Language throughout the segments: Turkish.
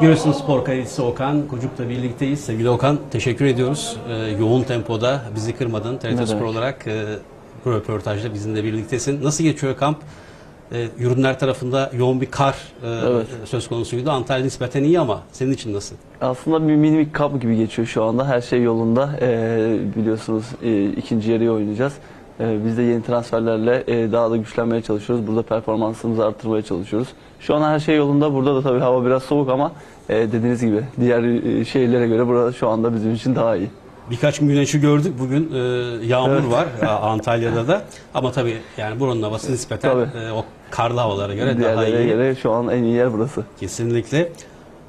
Giresun Spor Kalecisi Okan Kocuk'la birlikteyiz. Sevgili Okan teşekkür ediyoruz. Ee, yoğun tempoda bizi kırmadın. TRT Spor olarak e, bu röportajda bizimle birliktesin. Nasıl geçiyor kamp? E, Yurunlar tarafında yoğun bir kar e, Evet. söz konusuydu. Antalya nispeten iyi ama senin için nasıl? Aslında bir mini bir kamp gibi geçiyor şu anda. Her şey yolunda. Ee, biliyorsunuz e, ikinci yarıyı oynayacağız. Ee, biz de yeni transferlerle e, daha da güçlenmeye çalışıyoruz. Burada performansımızı arttırmaya çalışıyoruz. Şu an her şey yolunda. Burada da tabii hava biraz soğuk ama e, dediğiniz gibi diğer e, şehirlere göre burada şu anda bizim için daha iyi. Birkaç gün güneşi gördük. Bugün e, yağmur Evet. var a- Antalya'da da. Ama tabii yani buranın havası nispeten e, o karlı havalara göre daha Diğerlerine iyi. göre şu an en iyi yer burası. Kesinlikle.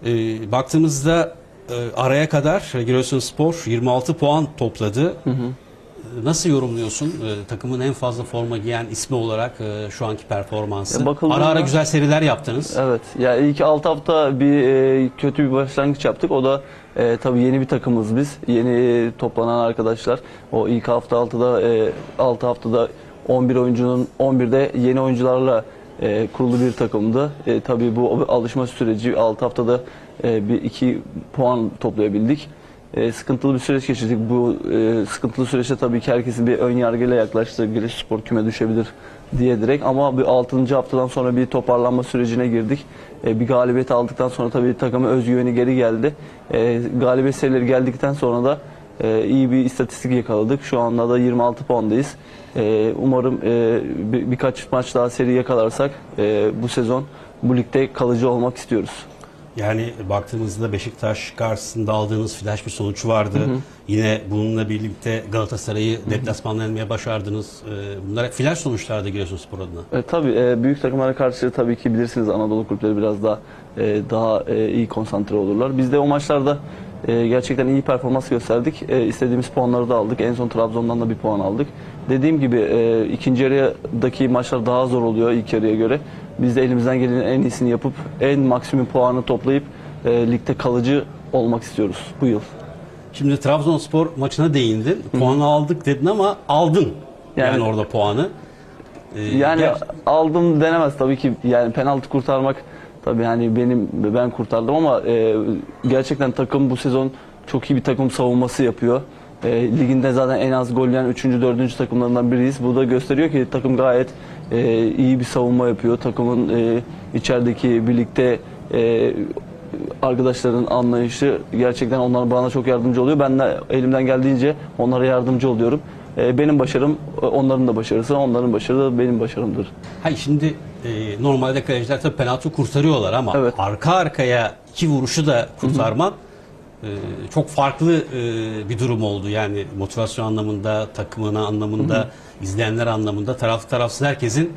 Ee, baktığımızda e, araya kadar Giresunspor 26 puan topladı. Hı hı. Nasıl yorumluyorsun e, takımın en fazla forma giyen ismi olarak e, şu anki performansı? Bakıldığında- ara ara güzel seriler yaptınız. Evet. Ya ilk 6 hafta bir e, kötü bir başlangıç yaptık. O da e, tabii yeni bir takımız biz. Yeni toplanan arkadaşlar. O ilk hafta 6'da e, 6 haftada 11 oyuncunun 11'de yeni oyuncularla e, kurulu bir takımdı. E, tabii bu alışma süreci 6 haftada e, bir 2 puan toplayabildik. E, sıkıntılı bir süreç geçirdik. Bu e, sıkıntılı süreçte tabii ki herkesin bir ön yargıyla yaklaştığı Giresunspor küme düşebilir diye direkt ama bir 6. haftadan sonra bir toparlanma sürecine girdik. E, bir galibiyet aldıktan sonra tabii takımın özgüveni geri geldi. E, galibiyet serileri geldikten sonra da e, iyi bir istatistik yakaladık. Şu anda da 26 puandayız. E, umarım e, bir, birkaç maç daha seri yakalarsak e, bu sezon bu ligde kalıcı olmak istiyoruz. Yani baktığımızda Beşiktaş karşısında aldığınız flash bir sonuç vardı. Yine bununla birlikte Galatasaray'ı deplasmanlanmaya başardınız. Ee, Bunlar hep flash sonuçlardı Giresunspor adına. E, tabii e, büyük takımlara karşı tabii ki bilirsiniz Anadolu kulüpleri biraz daha e, daha e, iyi konsantre olurlar. Biz de o maçlarda e, gerçekten iyi performans gösterdik. E, istediğimiz puanları da aldık. En son Trabzon'dan da bir puan aldık. Dediğim gibi e, ikinci yarıdaki maçlar daha zor oluyor ilk yarıya göre. Biz de elimizden gelenin en iyisini yapıp en maksimum puanı toplayıp e, ligde kalıcı olmak istiyoruz bu yıl. Şimdi Trabzonspor maçına değindin. Puanı aldık dedin ama aldın. Yani, Yani- orada puanı. Ee, Yani ger- aldım denemez tabii ki yani penaltı kurtarmak tabii hani benim ben kurtardım ama e, gerçekten takım bu sezon çok iyi bir takım savunması yapıyor. E, liginde zaten en az gol yiyen 3. 4. takımlarından biriyiz. Bu da gösteriyor ki takım gayet e, iyi bir savunma yapıyor. Takımın e, içerideki birlikte e, arkadaşların anlayışı gerçekten onlar bana çok yardımcı oluyor. Ben de elimden geldiğince onlara yardımcı oluyorum. E, benim başarım e, onların da başarısı, onların başarısı da benim başarımdır. Hayır şimdi e, normalde kaleciler tabii penaltı kurtarıyorlar ama Evet. arka arkaya iki vuruşu da kurtarman çok farklı e, bir durum oldu. Yani motivasyon anlamında, takımına anlamında, izleyenler anlamında, taraflı tarafsız herkesin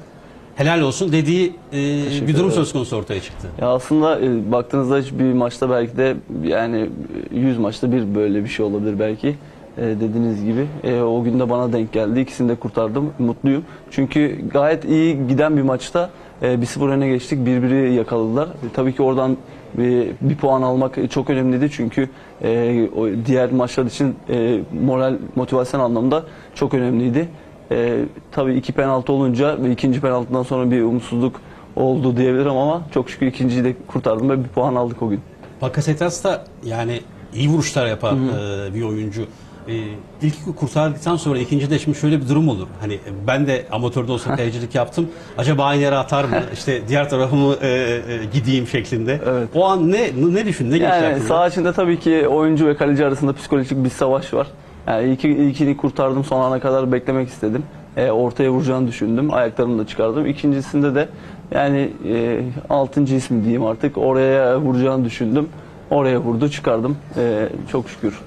helal olsun dediği e, bir durum ederim. söz konusu ortaya çıktı. Ya aslında e, baktığınızda hiçbir maçta belki de yani 100 maçta bir böyle bir şey olabilir belki. Dediğiniz gibi. E, o gün de bana denk geldi. İkisini de kurtardım. Mutluyum. Çünkü gayet iyi giden bir maçta e, bir sıfır öne geçtik. Birbiri yakaladılar. E, tabii ki oradan bir, bir puan almak çok önemliydi. Çünkü e, o diğer maçlar için e, moral, motivasyon anlamında çok önemliydi. E, tabii iki penaltı olunca ve ikinci penaltıdan sonra bir umutsuzluk oldu diyebilirim ama çok şükür ikinciyi de kurtardım ve bir puan aldık o gün. Bakasetas da yani iyi vuruşlar yapan e, bir oyuncu. E, ilk kurtardıktan sonra ikinci de şimdi şöyle bir durum olur. Hani ben de amatörde olsa kalecilik yaptım. Acaba aynı yere atar mı? işte diğer tarafımı e, e, gideyim şeklinde. Evet. O an ne ne düşün ne Yani saha içinde tabii ki oyuncu ve kaleci arasında psikolojik bir savaş var. Yani ilki, ilkini kurtardım son ana kadar beklemek istedim. E, ortaya vuracağını düşündüm. Ayaklarımı da çıkardım. İkincisinde de yani e, altıncı ismi diyeyim artık. Oraya vuracağını düşündüm. Oraya vurdu çıkardım. E, çok şükür.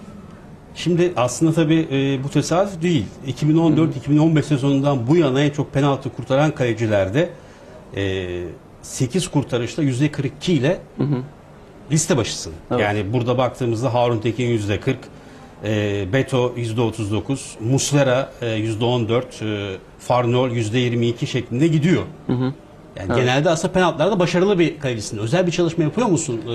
Şimdi aslında tabii e, bu tesadüf değil. 2014-2015 sezonundan bu yana en çok penaltı kurtaran kalecilerde e, 8 kurtarışta %42 ile liste başısın. Evet. Yani burada baktığımızda Harun Tekin %40, e, Beto %39, Muslera e, %14, e, Farnol %22 şeklinde gidiyor. Yani Evet. genelde aslında penaltılarda başarılı bir kalecisin. Özel bir çalışma yapıyor musun? E,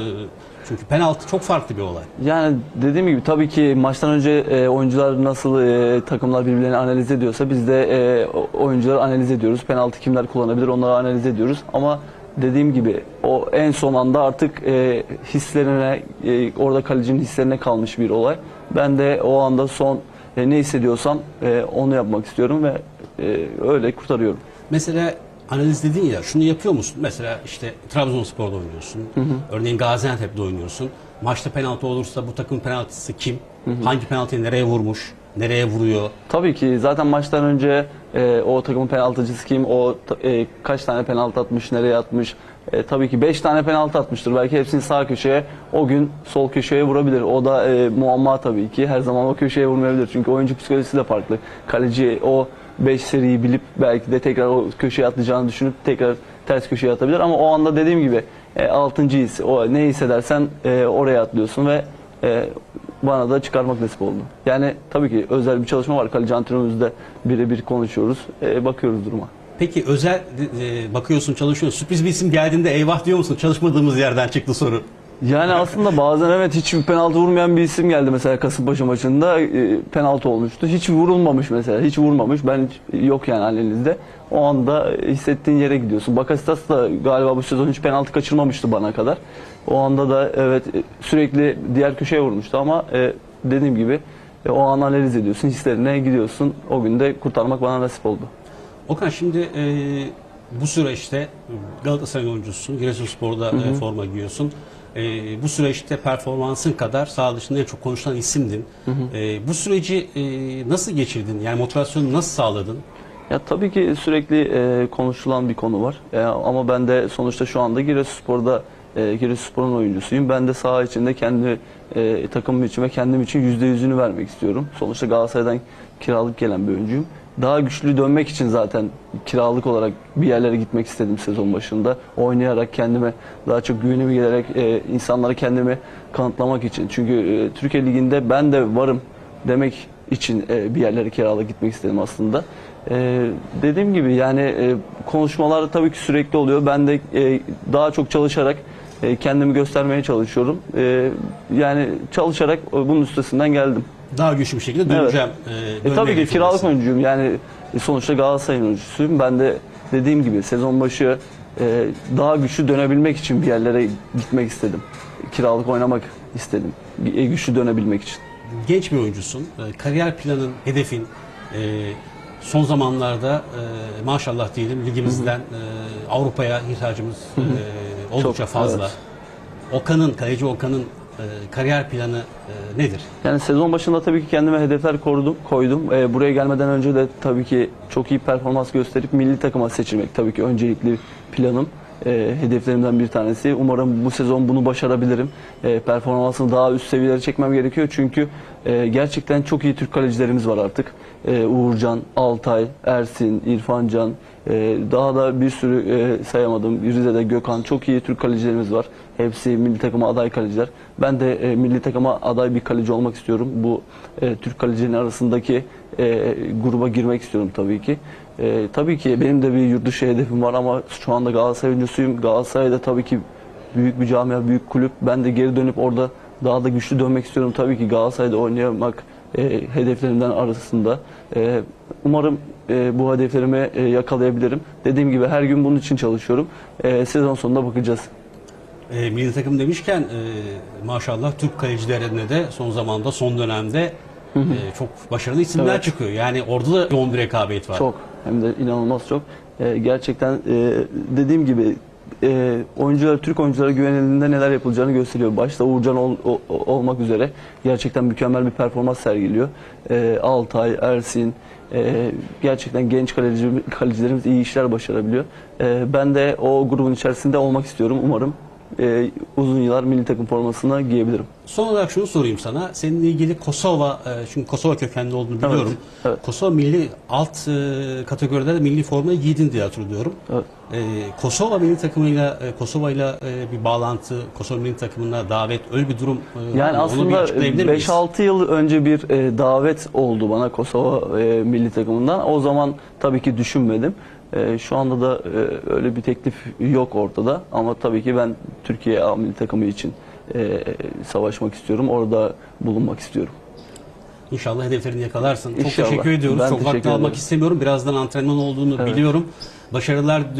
çünkü penaltı çok farklı bir olay. Yani dediğim gibi tabii ki maçtan önce e, oyuncular nasıl e, takımlar birbirlerini analiz ediyorsa biz de e, oyuncuları analiz ediyoruz. Penaltı kimler kullanabilir onları analiz ediyoruz. Ama dediğim gibi o en son anda artık e, hislerine e, orada kalecinin hislerine kalmış bir olay. Ben de o anda son e, ne hissediyorsam e, onu yapmak istiyorum ve e, öyle kurtarıyorum. Mesela analiz dedin ya şunu yapıyor musun? Mesela işte Trabzonspor'da oynuyorsun. Örneğin Gaziantep'te oynuyorsun. Maçta penaltı olursa bu takım penaltısı kim? Hangi penaltıyı nereye vurmuş? Nereye vuruyor? Tabii ki zaten maçtan önce e, o takımın penaltıcısı kim, o e, kaç tane penaltı atmış, nereye atmış. E, tabii ki 5 tane penaltı atmıştır. Belki hepsini sağ köşeye, o gün sol köşeye vurabilir. O da e, muamma tabii ki. Her zaman o köşeye vurmayabilir. Çünkü oyuncu psikolojisi de farklı. Kaleci o 5 seriyi bilip belki de tekrar o köşeye atlayacağını düşünüp tekrar ters köşeye atabilir. Ama o anda dediğim gibi e, 6. his, o ne hissedersen e, oraya atlıyorsun ve e, bana da çıkarmak nasip oldu. Yani tabii ki özel bir çalışma var. Kaleci antrenörümüzle birebir konuşuyoruz. E, bakıyoruz duruma. Peki özel e, bakıyorsun çalışıyorsun. Sürpriz bir isim geldiğinde eyvah diyor musun? Çalışmadığımız yerden çıktı soru. Yani aslında bazen evet hiç penaltı vurmayan bir isim geldi mesela Kasımpaşa maçında e, penaltı olmuştu. Hiç vurulmamış mesela. Hiç vurmamış. Ben hiç, yok yani analizde. O anda hissettiğin yere gidiyorsun. Bakasitas da galiba bu sezon hiç penaltı kaçırmamıştı bana kadar. O anda da evet e, sürekli diğer köşeye vurmuştu ama e, dediğim gibi e, o an analiz ediyorsun. Hislerine gidiyorsun. O gün de kurtarmak bana nasip oldu. Okan şimdi e, bu süreçte Galatasaray oyuncusun. Giresunspor'da e, forma giyiyorsun. E, bu süreçte performansın kadar sağ dışında en çok konuşulan isimdin. E, bu süreci e, nasıl geçirdin? Yani motivasyonu nasıl sağladın? Ya tabii ki sürekli e, konuşulan bir konu var. E, ama ben de sonuçta şu anda Giresunspor'da e, Giresunspor'un oyuncusuyum. Ben de saha içinde kendi e, takımım için ve kendim için yüzde yüzünü vermek istiyorum. Sonuçta Galatasaray'dan kiralık gelen bir oyuncuyum. Daha güçlü dönmek için zaten kiralık olarak bir yerlere gitmek istedim sezon başında. Oynayarak kendime daha çok güvenimi gelerek e, insanlara kendimi kanıtlamak için. Çünkü e, Türkiye Ligi'nde ben de varım demek için e, bir yerlere kiralık gitmek istedim aslında. E, dediğim gibi yani e, konuşmalar tabii ki sürekli oluyor. Ben de e, daha çok çalışarak e, kendimi göstermeye çalışıyorum. E, yani çalışarak e, bunun üstesinden geldim. Daha güçlü bir şekilde döneceğim. E, E, dönme tabii ki kiralık oyuncuyum. Yani e, sonuçta Galatasaray'ın oyuncusuyum. Ben de dediğim gibi sezon başı e, daha güçlü dönebilmek için bir yerlere gitmek istedim. Kiralık oynamak istedim. E, güçlü dönebilmek için. genç bir oyuncusun. E, Kariyer planın, hedefin e, son zamanlarda e, maşallah diyelim ligimizden e, Avrupa'ya ihtiyacımız e, oldukça Çok, fazla. evet. Okan'ın, kaleci Okan'ın e, kariyer planı e, nedir? Yani sezon başında tabii ki kendime hedefler koydum. koydum. Ee, buraya gelmeden önce de tabii ki çok iyi performans gösterip milli takıma seçilmek tabii ki öncelikli planım. Ee, hedeflerimden bir tanesi. Umarım bu sezon bunu başarabilirim. Ee, performansını daha üst seviyelere çekmem gerekiyor. Çünkü e, gerçekten çok iyi Türk kalecilerimiz var artık. Ee, Uğurcan, Altay, Ersin, İrfan Can, e, daha da bir sürü e, sayamadım. Rize'de Gökhan çok iyi Türk kalecilerimiz var. Hepsi milli takıma aday kaleciler. Ben de e, milli takıma aday bir kaleci olmak istiyorum. Bu e, Türk kalecilerin arasındaki e, gruba girmek istiyorum tabii ki. E, tabii ki benim de bir yurt hedefim var ama şu anda Galatasaray oyuncusuyum. Galatasaray'da tabii ki büyük bir camia, büyük kulüp. Ben de geri dönüp orada daha da güçlü dönmek istiyorum. Tabii ki Galatasaray'da oynamak e, hedeflerimden arasında. E, umarım e, bu hedeflerimi e, yakalayabilirim. Dediğim gibi her gün bunun için çalışıyorum. E, sezon sonunda bakacağız. E, milli takım demişken e, maşallah Türk kalecilerine de son zamanda, son dönemde e, çok başarılı isimler Evet. çıkıyor. Yani orada da yoğun bir rekabet var. Çok hem de inanılmaz çok. Ee, gerçekten e, dediğim gibi e, oyuncular Türk oyunculara güvenildiğinde neler yapılacağını gösteriyor. Başta Uğurcan ol- o- olmak üzere gerçekten mükemmel bir performans sergiliyor. E, Altay, Ersin e, gerçekten genç kaleci, kalecilerimiz iyi işler başarabiliyor. E, ben de o grubun içerisinde olmak istiyorum. Umarım e, uzun yıllar milli takım formasını giyebilirim. Son olarak şunu sorayım sana. Seninle ilgili Kosova, e, çünkü Kosova kökenli olduğunu biliyorum. evet. Kosova milli alt e, kategoride de milli formayı giydin diye hatırlıyorum. Evet. E, Kosova milli takımıyla, e, Kosova'yla e, bir bağlantı, Kosova milli takımına davet, öyle bir durum Yani bir aslında açıklayabilir miyiz? 5-6 yıl önce bir davet oldu bana Kosova milli takımından. O zaman tabii ki düşünmedim. E, şu anda da e, öyle bir teklif yok ortada. Ama tabii ki ben Türkiye milli takımı için e, savaşmak istiyorum. Orada bulunmak istiyorum. İnşallah hedeflerini yakalarsın. Çok İnşallah. teşekkür ediyoruz. Ben Çok teşekkür vakti almak ederim. istemiyorum. Birazdan antrenman olduğunu Evet. biliyorum. Başarılar